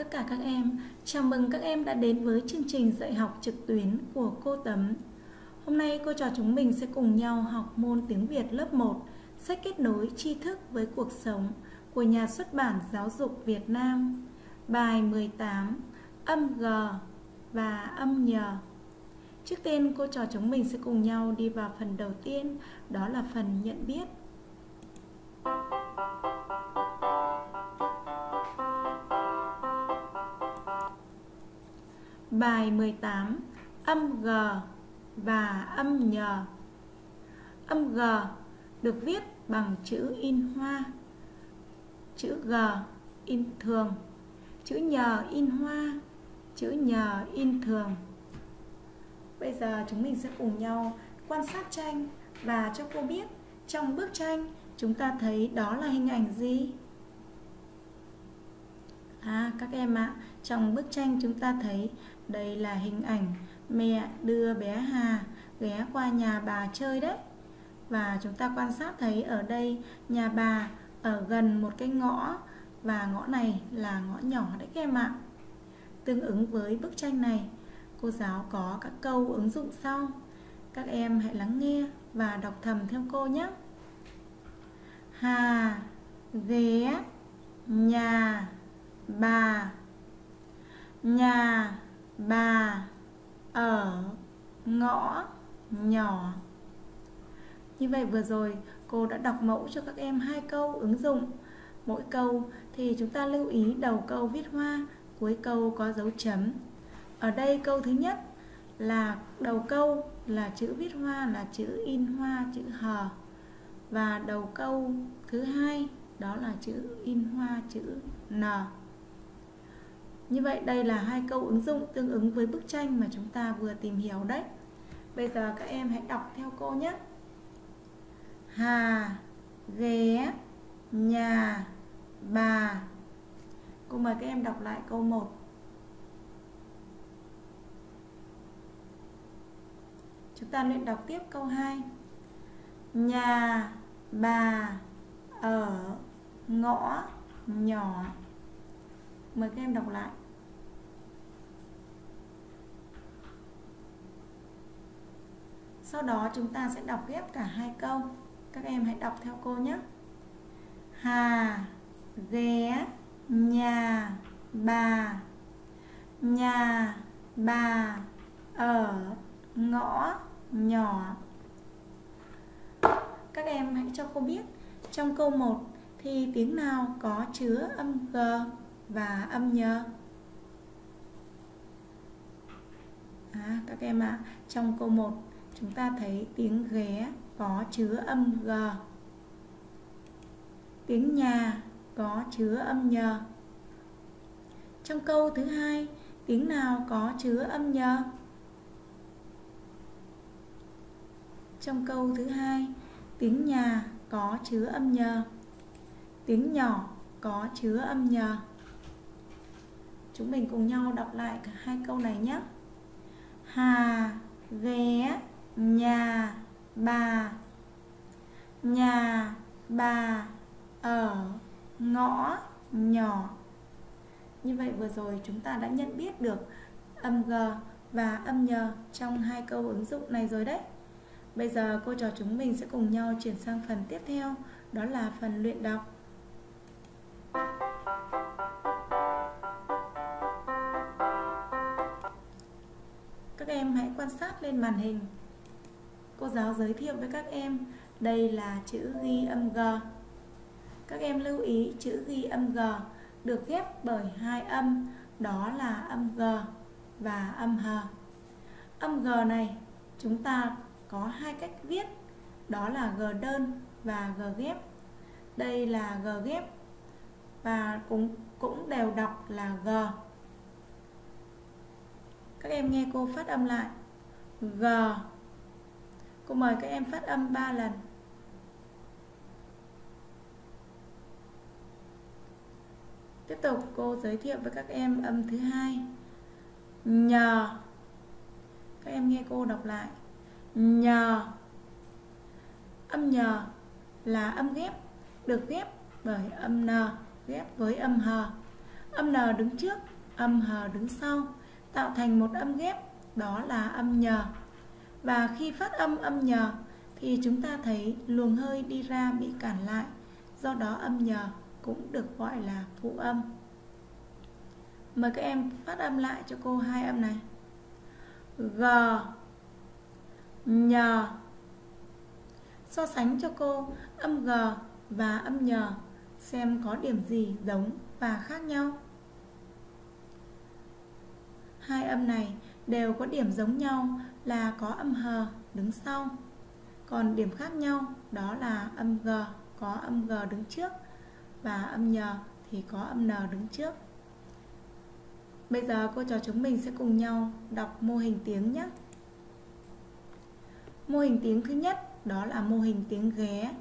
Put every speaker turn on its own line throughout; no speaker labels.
tất cả các em. Chào mừng các em đã đến với chương trình dạy học trực tuyến của cô Tấm. Hôm nay cô trò chúng mình sẽ cùng nhau học môn tiếng Việt lớp 1, sách kết nối tri thức với cuộc sống của nhà xuất bản Giáo dục Việt Nam. Bài 18, âm G và âm nhờ. Trước tiên cô trò chúng mình sẽ cùng nhau đi vào phần đầu tiên, đó là phần nhận biết. Bài 18 Âm G và âm nhờ Âm G được viết bằng chữ in hoa Chữ G in thường Chữ nhờ in hoa Chữ nhờ in thường Bây giờ chúng mình sẽ cùng nhau quan sát tranh Và cho cô biết trong bức tranh chúng ta thấy đó là hình ảnh gì? À các em ạ, à, trong bức tranh chúng ta thấy đây là hình ảnh mẹ đưa bé Hà ghé qua nhà bà chơi đấy. Và chúng ta quan sát thấy ở đây nhà bà ở gần một cái ngõ và ngõ này là ngõ nhỏ đấy các em ạ. Tương ứng với bức tranh này, cô giáo có các câu ứng dụng sau. Các em hãy lắng nghe và đọc thầm theo cô nhé. Hà ghé nhà bà nhà bà ở ngõ nhỏ. Như vậy vừa rồi, cô đã đọc mẫu cho các em hai câu ứng dụng. Mỗi câu thì chúng ta lưu ý đầu câu viết hoa, cuối câu có dấu chấm. Ở đây câu thứ nhất là đầu câu là chữ viết hoa là chữ in hoa, chữ hờ. Và đầu câu thứ hai đó là chữ in hoa, chữ n như vậy đây là hai câu ứng dụng tương ứng với bức tranh mà chúng ta vừa tìm hiểu đấy. Bây giờ các em hãy đọc theo cô nhé. Hà, ghé, nhà, bà. Cô mời các em đọc lại câu 1. Chúng ta luyện đọc tiếp câu 2. Nhà, bà, ở, ngõ, nhỏ. Mời các em đọc lại. Sau đó chúng ta sẽ đọc ghép cả hai câu. Các em hãy đọc theo cô nhé. Hà ghé nhà bà nhà bà ở ngõ nhỏ các em hãy cho cô biết trong câu 1 thì tiếng nào có chứa âm g và âm nhờ à, các em ạ à, trong câu 1 chúng ta thấy tiếng ghé có chứa âm g. Tiếng nhà có chứa âm nhờ. Trong câu thứ hai, tiếng nào có chứa âm nhờ? Trong câu thứ hai, tiếng nhà có chứa âm nhờ. Tiếng nhỏ có chứa âm nhờ. Chúng mình cùng nhau đọc lại cả hai câu này nhé. Hà ghé nhà bà. Nhà bà ở ngõ nhỏ. Như vậy vừa rồi chúng ta đã nhận biết được âm g và âm nhờ trong hai câu ứng dụng này rồi đấy. Bây giờ cô trò chúng mình sẽ cùng nhau chuyển sang phần tiếp theo, đó là phần luyện đọc. Các em hãy quan sát lên màn hình cô giáo giới thiệu với các em, đây là chữ ghi âm G. Các em lưu ý, chữ ghi âm G được ghép bởi hai âm, đó là âm G và âm H. Âm G này, chúng ta có hai cách viết, đó là G đơn và G ghép. Đây là G ghép và cũng cũng đều đọc là G. Các em nghe cô phát âm lại. G Cô mời các em phát âm 3 lần. Tiếp tục cô giới thiệu với các em âm thứ hai. Nhờ. Các em nghe cô đọc lại. Nhờ. Âm nhờ là âm ghép, được ghép bởi âm n ghép với âm h. Âm N đứng trước, âm H đứng sau, tạo thành một âm ghép, đó là âm nhờ. Và khi phát âm âm nhờ thì chúng ta thấy luồng hơi đi ra bị cản lại, do đó âm nhờ cũng được gọi là phụ âm. Mời các em phát âm lại cho cô hai âm này. G nhờ So sánh cho cô âm G và âm nhờ xem có điểm gì giống và khác nhau. Hai âm này đều có điểm giống nhau là có âm hờ đứng sau. Còn điểm khác nhau đó là âm G có âm G đứng trước và âm nhờ thì có âm N đứng trước. Bây giờ cô trò chúng mình sẽ cùng nhau đọc mô hình tiếng nhé. Mô hình tiếng thứ nhất đó là mô hình tiếng ghé.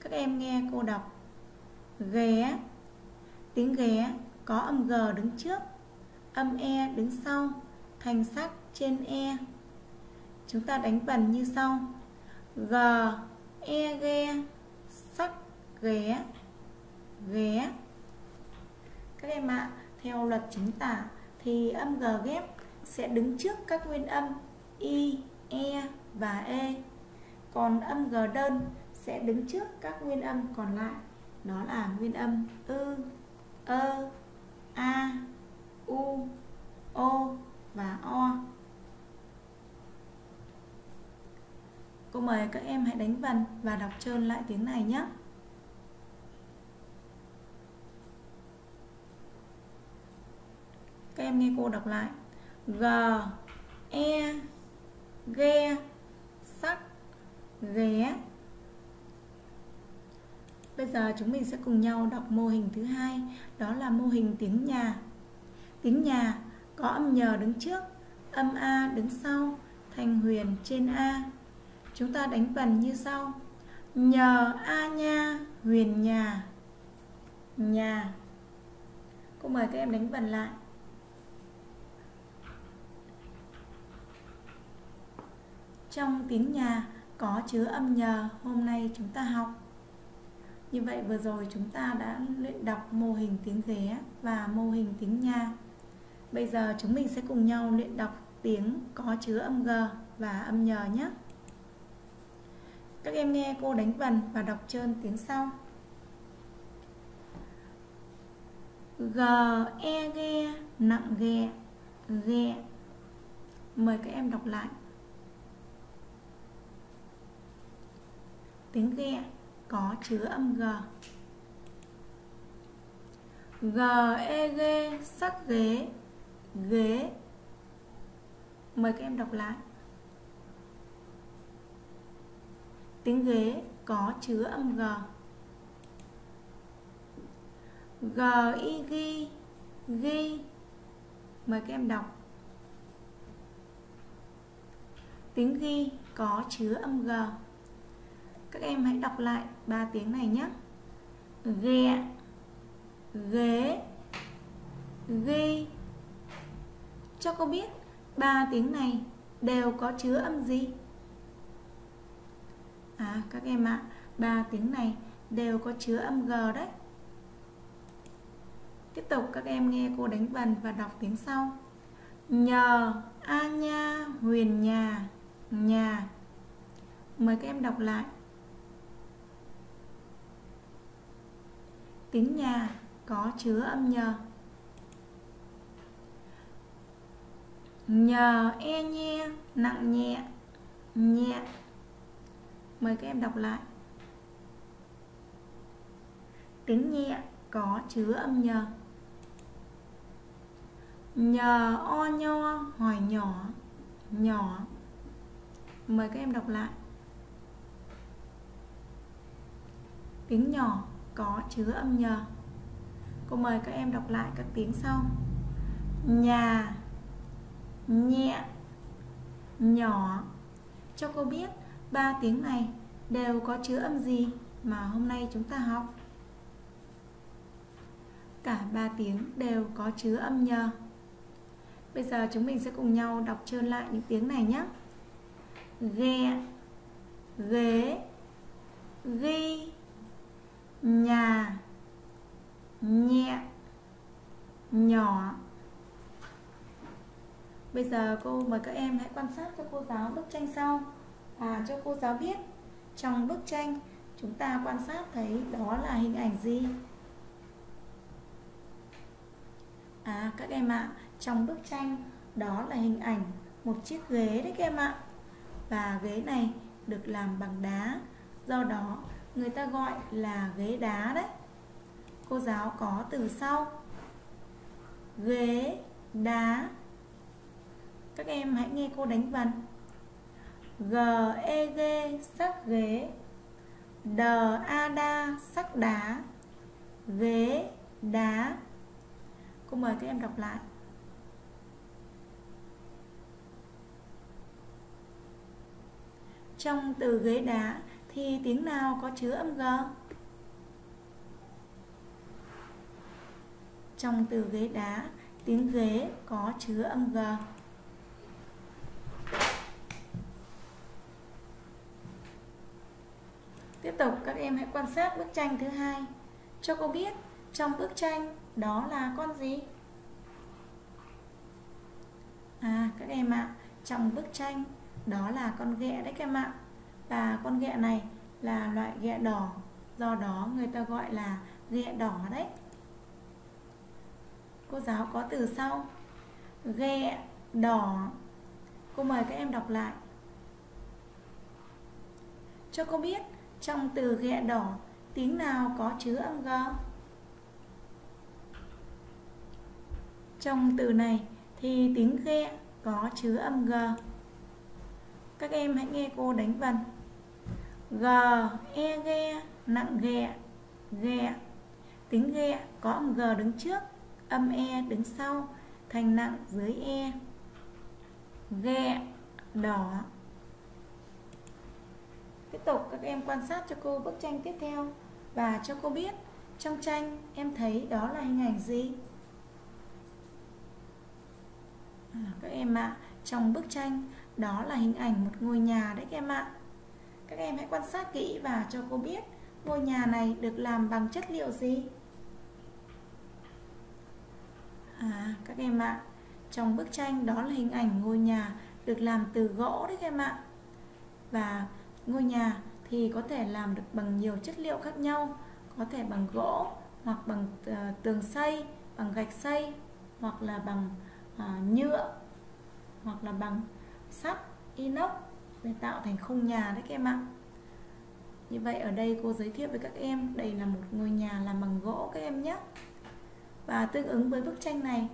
Các em nghe cô đọc ghé. Tiếng ghé có âm G đứng trước, âm E đứng sau, thành sắc trên E. Chúng ta đánh vần như sau. G, E, ghe, sắc, ghé, ghé. Các em ạ, à, theo luật chính tả thì âm G ghép sẽ đứng trước các nguyên âm i E và E. Còn âm G đơn sẽ đứng trước các nguyên âm còn lại. Đó là nguyên âm ư, ơ, a, u, o và o. Cô mời các em hãy đánh vần và đọc trơn lại tiếng này nhé. Các em nghe cô đọc lại. G, E, ghe, sắc, ghé. Bây giờ chúng mình sẽ cùng nhau đọc mô hình thứ hai, đó là mô hình tiếng nhà. Tiếng nhà có âm nhờ đứng trước, âm A đứng sau, thành huyền trên A. Chúng ta đánh vần như sau. Nhờ A nha, huyền nhà. Nhà. Cô mời các em đánh vần lại. Trong tiếng nhà có chứa âm nhờ hôm nay chúng ta học. Như vậy vừa rồi chúng ta đã luyện đọc mô hình tiếng ghé và mô hình tiếng nhà. Bây giờ chúng mình sẽ cùng nhau luyện đọc tiếng có chứa âm G và âm nhờ nhé. Các em nghe cô đánh vần và đọc trơn tiếng sau. G, E, ghe, nặng ghe, ghe. Mời các em đọc lại. Tiếng ghe có chứa âm G. G, E, ghe, sắc ghế, ghế. Mời các em đọc lại. Tiếng ghế có chứa âm G. G, I, ghi, ghi. Mời các em đọc. Tiếng ghi có chứa âm G. Các em hãy đọc lại ba tiếng này nhé. Ghẹ, ghế, ghi. Cho cô biết ba tiếng này đều có chứa âm gì? À các em ạ, à, ba tiếng này đều có chứa âm G đấy. Tiếp tục các em nghe cô đánh vần và đọc tiếng sau. Nhờ A nha huyền nhà nhà. Mời các em đọc lại. Tiếng nhà có chứa âm nhờ. Nhờ e nhẹ, nặng nhẹ, nhẹ. Mời các em đọc lại. Tiếng nhẹ có chứa âm nhờ. Nhờ o nho hỏi nhỏ, nhỏ. Mời các em đọc lại. Tiếng nhỏ có chứa âm nhờ. Cô mời các em đọc lại các tiếng sau. Nhà, nhẹ, nhỏ. Cho cô biết ba tiếng này đều có chứa âm gì mà hôm nay chúng ta học. Cả ba tiếng đều có chứa âm nhờ. Bây giờ chúng mình sẽ cùng nhau đọc trơn lại những tiếng này nhé. Ghe, ghế, ghi, nhà nhẹ nhỏ Bây giờ cô mời các em hãy quan sát cho cô giáo bức tranh sau. Và cho cô giáo biết trong bức tranh chúng ta quan sát thấy đó là hình ảnh gì? À các em ạ, trong bức tranh đó là hình ảnh một chiếc ghế đấy các em ạ. Và ghế này được làm bằng đá Do đó người ta gọi là ghế đá đấy. Cô giáo có từ sau. Ghế, đá các em hãy nghe cô đánh vần. G, E, G, sắc ghế. D, A, đa, sắc đá. Ghế, đá. Cô mời các em đọc lại. Trong từ ghế đá thì tiếng nào có chứa âm G? Trong từ ghế đá, tiếng ghế có chứa âm G. Tiếp tục các em hãy quan sát bức tranh thứ hai. Cho cô biết trong bức tranh đó là con gì? À các em ạ, trong bức tranh đó là con ghẹ đấy các em ạ. Và con ghẹ này là loại ghẹ đỏ, do đó người ta gọi là ghẹ đỏ đấy. Cô giáo có từ sau ghẹ đỏ. Cô mời các em đọc lại. Cho cô biết trong từ ghẹ đỏ tiếng nào có chứa âm g? Trong từ này thì tiếng ghe có chứa âm g. Các em hãy nghe cô đánh vần. G, E ghe, nặng ghẹ, ghẹ. Tiếng ghẹ có âm G đứng trước, âm E đứng sau, thành nặng dưới E. Ghẹ, đỏ. Tiếp tục các em quan sát cho cô bức tranh tiếp theo và cho cô biết trong tranh em thấy đó là hình ảnh gì? À, các em ạ, à, trong bức tranh đó là hình ảnh một ngôi nhà đấy các em ạ. À. Các em hãy quan sát kỹ và cho cô biết ngôi nhà này được làm bằng chất liệu gì? À, các em ạ, trong bức tranh đó là hình ảnh ngôi nhà được làm từ gỗ đấy các em ạ. Và ngôi nhà thì có thể làm được bằng nhiều chất liệu khác nhau, có thể bằng gỗ hoặc bằng ờ, tường xây, bằng gạch xây hoặc là bằng ờ, nhựa hoặc là bằng sắt, inox để tạo thành khung nhà đấy các em ạ. Như vậy ở đây cô giới thiệu với các em đây là một ngôi nhà làm bằng gỗ các em nhé. Và tương ứng với bức tranh này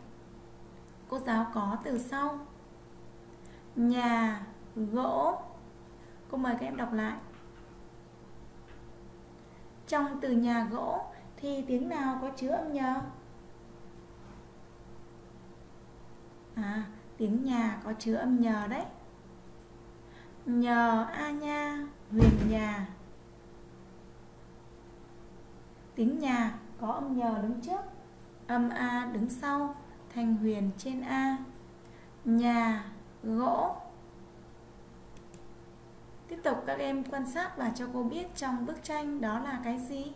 cô giáo có từ sau. Nhà gỗ cô mời các em đọc lại. Trong từ nhà gỗ thì tiếng nào có chứa âm nhờ? À tiếng nhà có chứa âm nhờ đấy. Nhờ a nha, huyền nhà. Tiếng nhà có âm nhờ đứng trước, âm a đứng sau, thành huyền trên a. Nhà, gỗ tiếp tục các em quan sát và cho cô biết trong bức tranh đó là cái gì?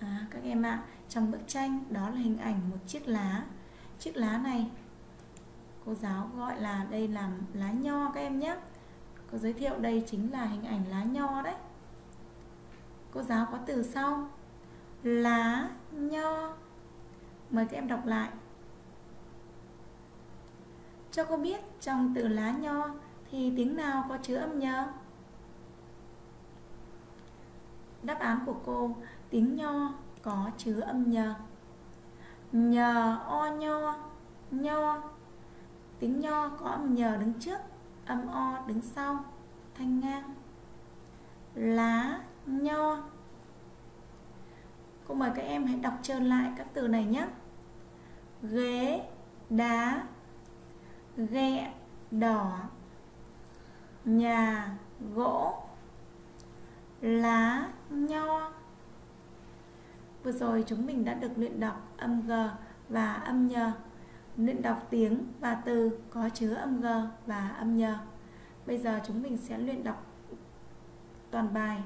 À, các em ạ à, trong bức tranh đó là hình ảnh một chiếc lá. Chiếc lá này cô giáo gọi là đây là lá nho các em nhé. Cô giới thiệu đây chính là hình ảnh lá nho đấy. Cô giáo có từ sau. Lá nho. Mời các em đọc lại. Cho cô biết trong từ lá nho thì tiếng nào có chứa âm nhờ đáp án của cô, tiếng nho có chứa âm nhờ nhờ, o nho nho. Tiếng nho có âm nhờ đứng trước, âm o đứng sau, thanh ngang. Lá, nho. Cô mời các em hãy đọc trơn lại các từ này nhé. Ghế, đá. Ghẹ đỏ nhà gỗ. Lá nho. Vừa rồi chúng mình đã được luyện đọc âm g và âm nhờ. Luyện đọc tiếng và từ có chứa âm g và âm nhờ. Bây giờ chúng mình sẽ luyện đọc toàn bài.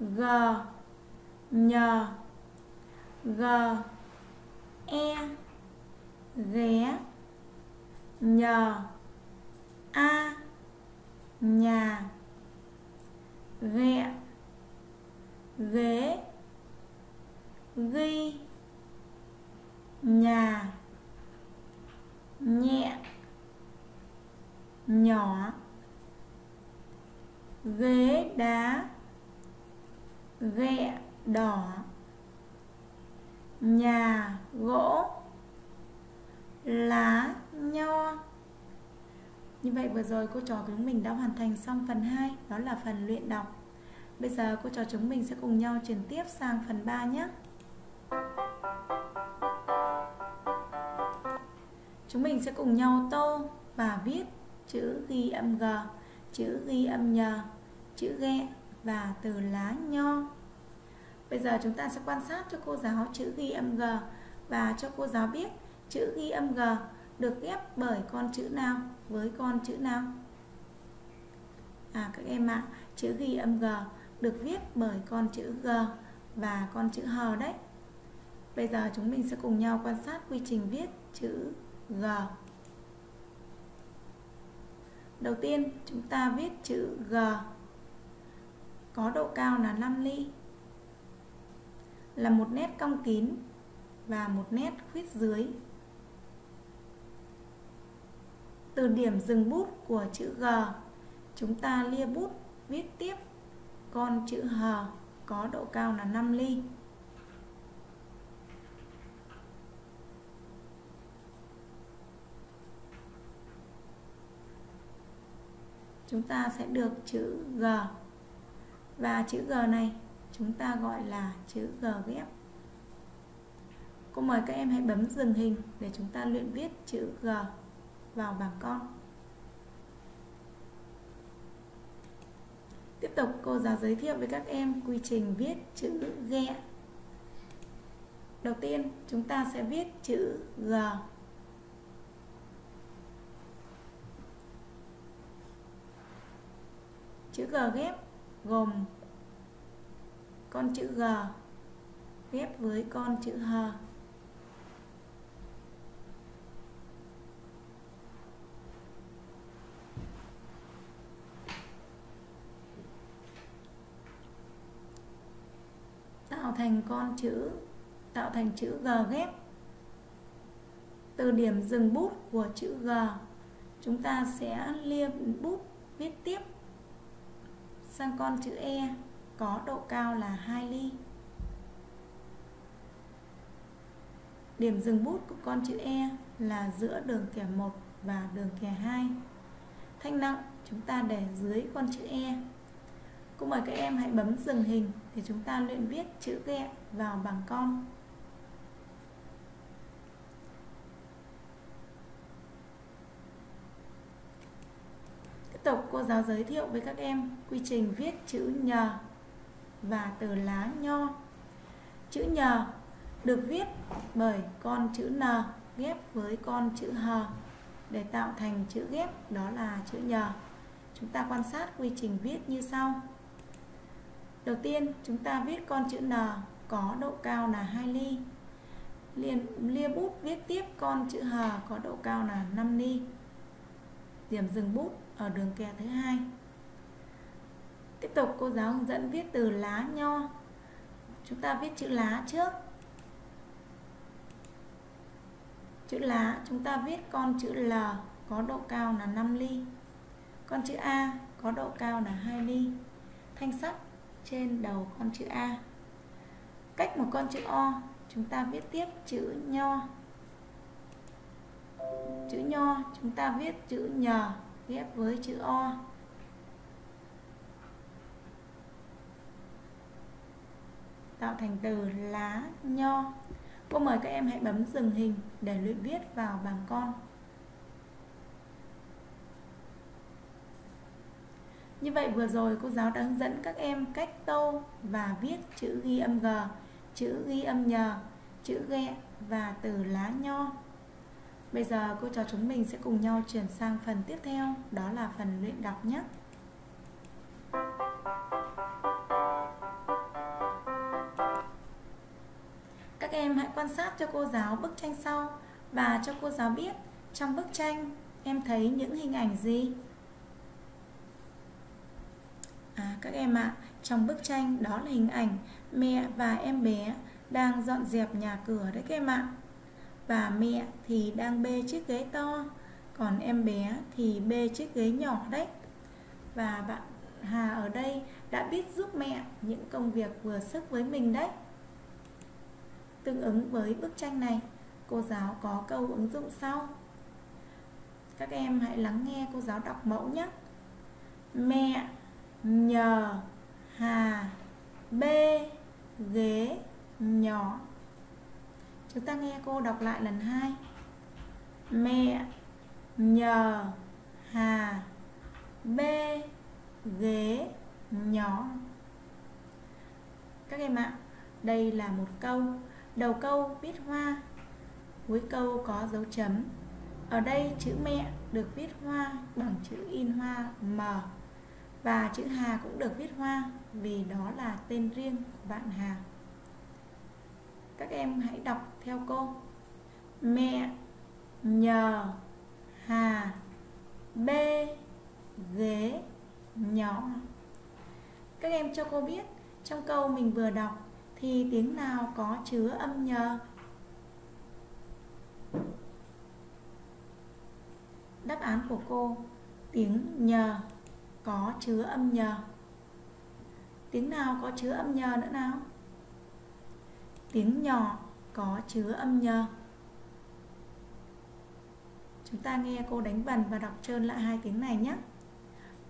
G. Nhờ. G. E. Ghé. Nhờ. A nhà. Ghẹ. Ghế. Ghi. Nhà. Nhẹ. Nhỏ. Ghế đá. Ghẹ đỏ. Nhà gỗ. Lá nho như vậy vừa rồi cô trò chúng mình đã hoàn thành xong phần 2 đó là phần luyện đọc. Bây giờ cô trò chúng mình sẽ cùng nhau chuyển tiếp sang phần 3 nhé. Chúng mình sẽ cùng nhau tô và viết chữ ghi âm G, chữ ghi âm nhờ, chữ ghe và từ lá nho. Bây giờ chúng ta sẽ quan sát cho cô giáo chữ ghi âm G và cho cô giáo biết chữ ghi âm G được ghép bởi con chữ nào? Với con chữ nào? À các em ạ à, chữ ghi âm G được viết bởi con chữ G và con chữ H đấy. Bây giờ chúng mình sẽ cùng nhau quan sát quy trình viết chữ G. Đầu tiên chúng ta viết chữ G. Có độ cao là 5 ly. Là một nét cong kín và một nét khuyết dưới từ điểm dừng bút của chữ G, chúng ta lia bút, viết tiếp con chữ H, có độ cao là 5 ly. Chúng ta sẽ được chữ G. Và chữ G này, chúng ta gọi là chữ G ghép. Cô mời các em hãy bấm dừng hình để chúng ta luyện viết chữ G vào bảng con. Tiếp tục, cô giáo giới thiệu với các em quy trình viết chữ ghe đầu tiên, chúng ta sẽ viết chữ G. Chữ G ghép gồm con chữ G ghép với con chữ H tạo thành con chữ, tạo thành chữ G ghép từ điểm dừng bút của chữ G, chúng ta sẽ lia bút viết tiếp sang con chữ E có độ cao là 2 ly. Điểm dừng bút của con chữ E là giữa đường kẻ 1 và đường kẻ 2. Thanh nặng, chúng ta để dưới con chữ E. cũng mời các em hãy bấm dừng hình thì chúng ta luyện viết chữ ghẹ vào bảng con. tục, cô giáo giới thiệu với các em quy trình viết chữ nhờ và từ lá nho. Chữ nhờ được viết bởi con chữ N ghép với con chữ H để tạo thành chữ ghép, đó là chữ nhờ. Chúng ta quan sát quy trình viết như sau. Đầu tiên, chúng ta viết con chữ N có độ cao là 2 ly. Liền lia bút viết tiếp con chữ H có độ cao là 5 ly. Điểm dừng bút ở đường kẻ thứ hai. Tiếp tục, cô giáo hướng dẫn viết từ lá nho. Chúng ta viết chữ lá trước. Chữ lá, chúng ta viết con chữ L có độ cao là 5 ly. Con chữ A có độ cao là 2 ly. Thanh sắt trên đầu con chữ A. Cách một con chữ O, chúng ta viết tiếp chữ nho. Chữ nho, chúng ta viết chữ nhờ, ghép với chữ O. Tạo thành từ lá nho. Cô mời các em hãy bấm dừng hình để luyện viết vào bảng con. Như vậy vừa rồi cô giáo đã hướng dẫn các em cách tô và viết chữ ghi âm G, chữ ghi âm nhờ, chữ ghe và từ lá nho. Bây giờ cô trò chúng mình sẽ cùng nhau chuyển sang phần tiếp theo, đó là phần luyện đọc nhé. Các em hãy quan sát cho cô giáo bức tranh sau và cho cô giáo biết trong bức tranh em thấy những hình ảnh gì? À, các em ạ, à, trong bức tranh đó là hình ảnh mẹ và em bé đang dọn dẹp nhà cửa đấy các em ạ. Và mẹ thì đang bê chiếc ghế to, còn em bé thì bê chiếc ghế nhỏ đấy. Và bạn Hà ở đây đã biết giúp mẹ những công việc vừa sức với mình đấy. Tương ứng với bức tranh này, cô giáo có câu ứng dụng sau. Các em hãy lắng nghe cô giáo đọc mẫu nhé. Mẹ nhờ Hà bê ghế nhỏ. Chúng ta nghe cô đọc lại lần hai. Mẹ nhờ Hà bê ghế nhỏ. Các em ạ, đây là một câu. Đầu câu viết hoa, cuối câu có dấu chấm. Ở đây chữ mẹ được viết hoa bằng chữ in hoa M và chữ Hà cũng được viết hoa vì đó là tên riêng của bạn Hà. Các em hãy đọc theo cô. Mẹ nhờ Hà bê ghế nhỏ. Các em cho cô biết, trong câu mình vừa đọc thì tiếng nào có chứa âm nhờ? Đáp án của cô, tiếng nhờ có chứa âm nhờ. Tiếng nào có chứa âm nhờ nữa nào? Tiếng nhỏ có chứa âm nhờ. Chúng ta nghe cô đánh vần và đọc trơn lại hai tiếng này nhé.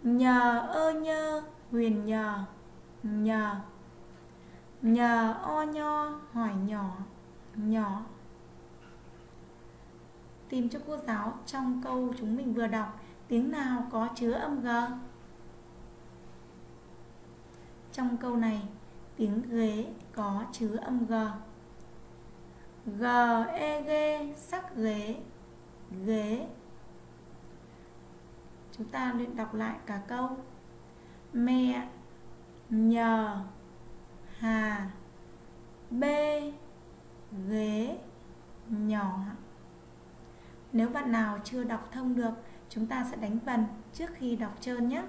Nhờ ơ nhơ, huyền nhờ Nhờ Nhờ o nho, hỏi nhỏ Nhỏ Tìm cho cô giáo trong câu chúng mình vừa đọc, Tiếng nào có chứa âm G trong câu này Tiếng ghế có chứa âm G. G, E, G, sắc ghế Ghế Chúng ta luyện đọc lại cả câu. Mẹ Nhờ Hà b Ghế Nhỏ. Nếu bạn nào chưa đọc thông được Chúng ta sẽ đánh vần trước khi đọc trơn nhé.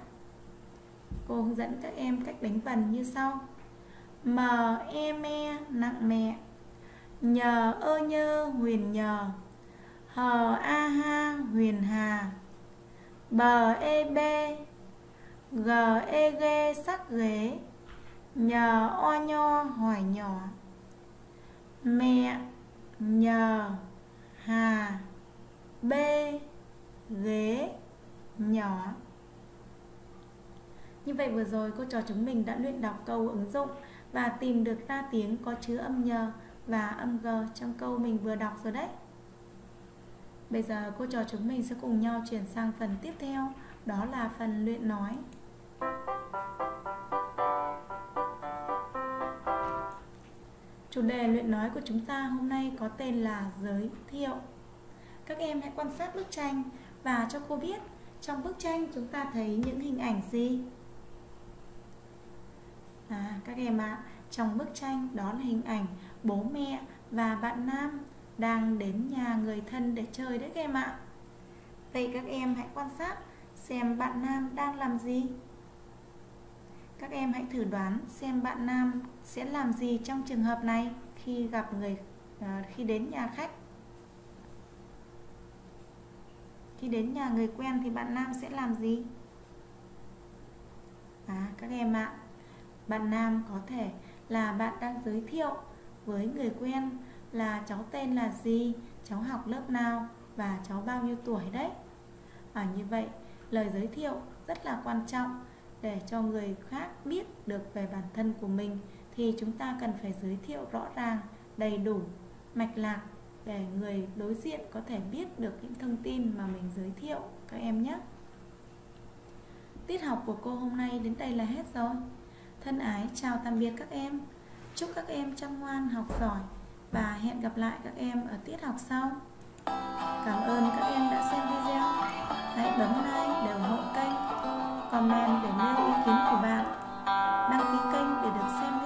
Cô hướng dẫn các em cách đánh vần như sau. M e me nặng mẹ. Nhờ ơ nhơ huyền nhờ. Hờ a ha huyền hà. Bờ e b, G e g sắc ghế. Nhờ o nho hỏi nhỏ. Mẹ Nhờ Hà. B Ghế Nhỏ. Như vậy vừa rồi, cô trò chúng mình đã luyện đọc câu ứng dụng Và tìm được ra tiếng có chứa âm nhờ và âm G trong câu mình vừa đọc rồi đấy. Bây giờ cô trò chúng mình sẽ cùng nhau chuyển sang phần tiếp theo, Đó là phần luyện nói. Chủ đề luyện nói của chúng ta hôm nay có tên là giới thiệu. Các em hãy quan sát bức tranh và cho cô biết Trong bức tranh chúng ta thấy những hình ảnh gì? À, các em ạ, à, trong bức tranh đó là hình ảnh bố mẹ và bạn nam đang đến nhà người thân để chơi đấy các em ạ. Vậy các em hãy quan sát xem bạn nam đang làm gì. Các em hãy thử đoán xem bạn nam sẽ làm gì trong trường hợp này khi gặp người à, khi đến nhà khách. Khi đến nhà người quen thì bạn nam sẽ làm gì? À các em ạ bạn nam có thể là bạn đang giới thiệu với người quen là cháu tên là gì, cháu học lớp nào và cháu bao nhiêu tuổi đấy. À, như vậy, lời giới thiệu rất là quan trọng để cho người khác biết được về bản thân của mình thì chúng ta cần phải giới thiệu rõ ràng, đầy đủ, mạch lạc để người đối diện có thể biết được những thông tin mà mình giới thiệu các em nhé. Tiết học của cô hôm nay đến đây là hết rồi. Thân ái chào tạm biệt các em. Chúc các em chăm ngoan học giỏi và hẹn gặp lại các em ở tiết học sau. Cảm ơn các em đã xem video. Hãy bấm like để ủng hộ kênh, comment để nêu ý kiến của bạn, đăng ký kênh để được xem